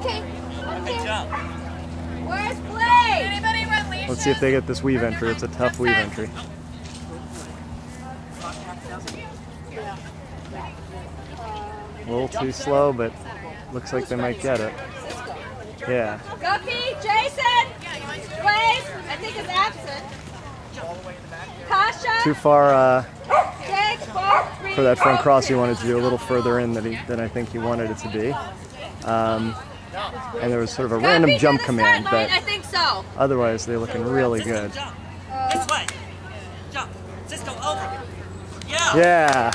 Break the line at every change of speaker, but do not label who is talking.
Okay.
Good job.
Where's Blake?
Anybody run leashes?
Let's see if they get this weave entry. It's a tough weave entry. A little too slow, but looks like they might get it. Yeah.
Guppy, Jason, Blaze, I think is absent. Kasha,
Too far uh,
Jake, Bob, Reed,
for that front cross he wanted to do, a little further in than, he, than I think he wanted it to be. Um, and there was sort of a random jump
on the start
command,
line, I
but
think so.
otherwise they're looking really
Cisco,
good.
Jump. This way. Jump. Cisco, over. Yeah.
Yeah.